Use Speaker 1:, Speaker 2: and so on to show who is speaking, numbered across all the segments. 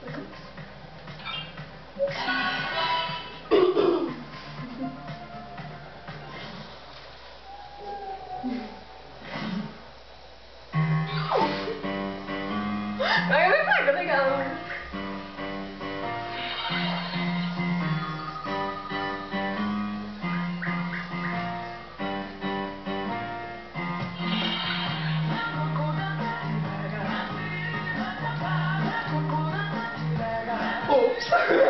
Speaker 1: Che mi fai con Yeah.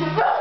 Speaker 1: No!